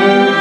Música